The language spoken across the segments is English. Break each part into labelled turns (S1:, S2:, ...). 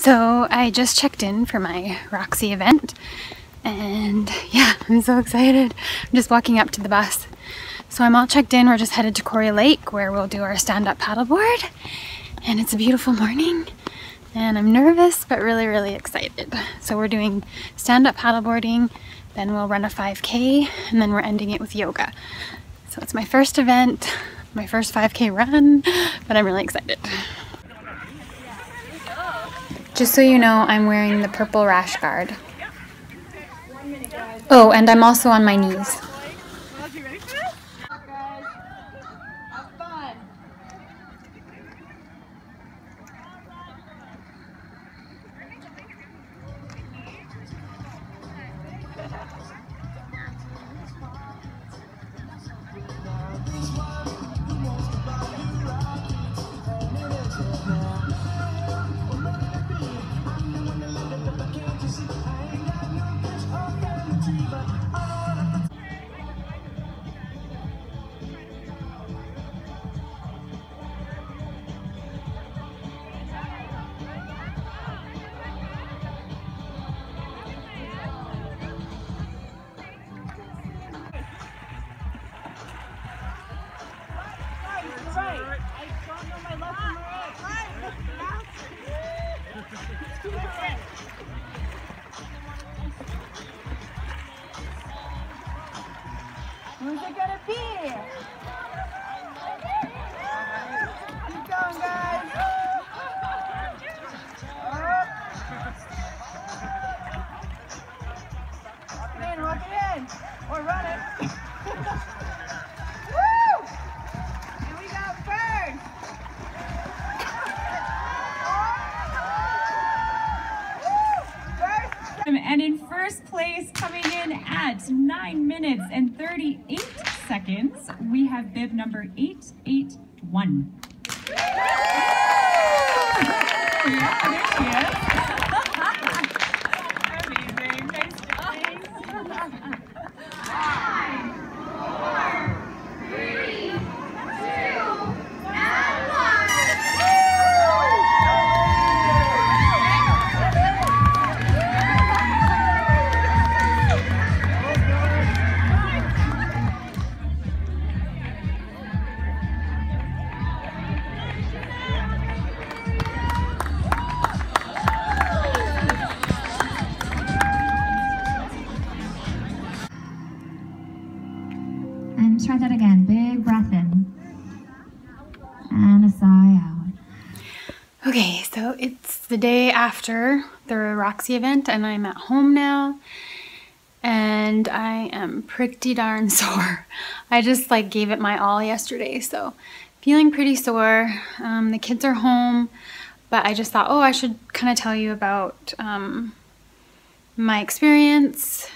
S1: So I just checked in for my Roxy event and yeah, I'm so excited. I'm just walking up to the bus. So I'm all checked in. We're just headed to Quarry Lake where we'll do our stand-up paddleboard. And it's a beautiful morning and I'm nervous but really, really excited. So we're doing stand-up paddleboarding, then we'll run a 5K and then we're ending it with yoga. So it's my first event, my first 5K run, but I'm really excited. Just so you know, I'm wearing the purple rash guard. Oh, and I'm also on my knees.
S2: Who's
S3: 9 minutes and 38 seconds, we have bib number 881. Yeah, there she is.
S4: Try that again. Big breath in. And a sigh out.
S1: Okay, so it's the day after the Roxy event and I'm at home now and I am pretty darn sore. I just like gave it my all yesterday, so feeling pretty sore. Um, the kids are home, but I just thought, oh, I should kind of tell you about um, my experience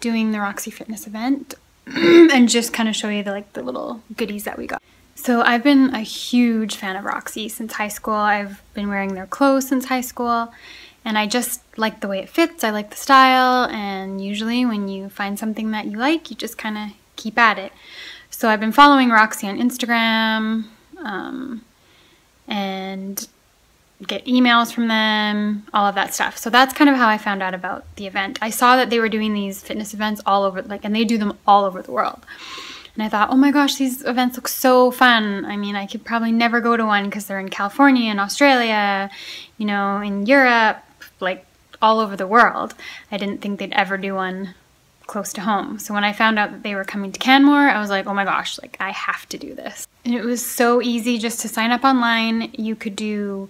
S1: doing the Roxy Fitness event and just kind of show you the like the little goodies that we got. So I've been a huge fan of Roxy since high school. I've been wearing their clothes since high school and I just like the way it fits. I like the style and usually when you find something that you like, you just kind of keep at it. So I've been following Roxy on Instagram um, and get emails from them, all of that stuff. So that's kind of how I found out about the event. I saw that they were doing these fitness events all over, like, and they do them all over the world. And I thought, oh my gosh, these events look so fun. I mean, I could probably never go to one because they're in California and Australia, you know, in Europe, like all over the world. I didn't think they'd ever do one close to home. So when I found out that they were coming to Canmore, I was like, oh my gosh, like I have to do this. And it was so easy just to sign up online. You could do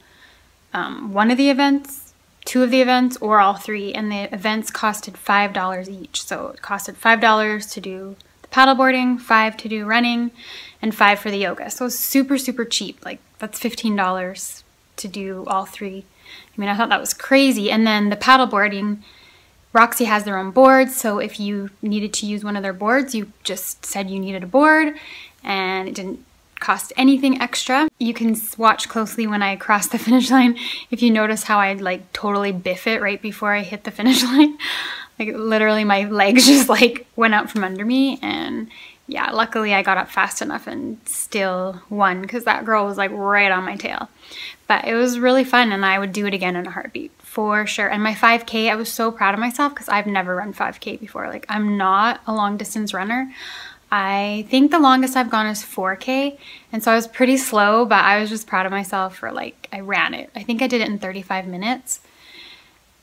S1: um, one of the events, two of the events, or all three. And the events costed $5 each. So it costed $5 to do the paddleboarding, five to do running, and five for the yoga. So super, super cheap. Like that's $15 to do all three. I mean, I thought that was crazy. And then the paddleboarding, Roxy has their own boards. So if you needed to use one of their boards, you just said you needed a board and it didn't cost anything extra. You can watch closely when I cross the finish line. If you notice how I like totally biff it right before I hit the finish line, like literally my legs just like went out from under me and yeah, luckily I got up fast enough and still won because that girl was like right on my tail. But it was really fun and I would do it again in a heartbeat for sure. And my 5K, I was so proud of myself because I've never run 5K before. Like, I'm not a long distance runner. I think the longest I've gone is 4K. And so I was pretty slow, but I was just proud of myself for like, I ran it. I think I did it in 35 minutes.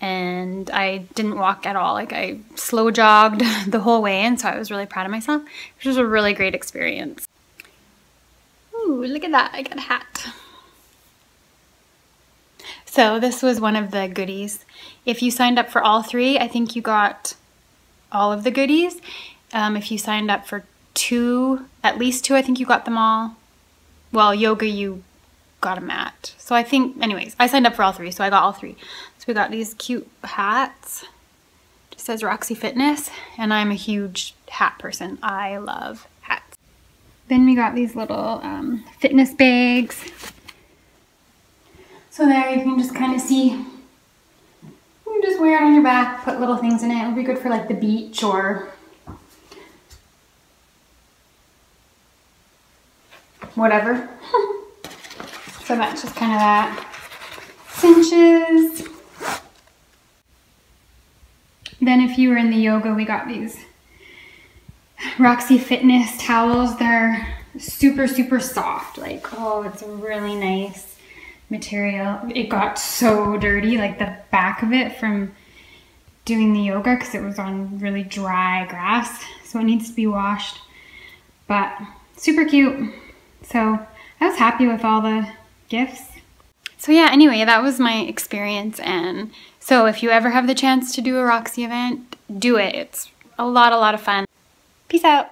S1: And I didn't walk at all. Like, I slow jogged the whole way. And so I was really proud of myself, which was a really great experience. Ooh, look at that. I got a hat. So this was one of the goodies. If you signed up for all three, I think you got all of the goodies. Um, if you signed up for two, at least two, I think you got them all. Well, yoga, you got a mat. So I think, anyways, I signed up for all three, so I got all three. So we got these cute hats. It says Roxy Fitness, and I'm a huge hat person. I love hats. Then we got these little um, fitness bags. So there you can just kind of see, you can just wear it on your back, put little things in it. It'll be good for like the beach or whatever. so that's just kind of that. Cinches. Then if you were in the yoga, we got these Roxy Fitness towels. They're super, super soft. Like, oh, it's a really nice material. It got so dirty, like the back of it from doing the yoga because it was on really dry grass. So it needs to be washed. But super cute. So I was happy with all the gifts. So yeah, anyway, that was my experience. And so if you ever have the chance to do a Roxy event, do it. It's a lot, a lot of fun. Peace out.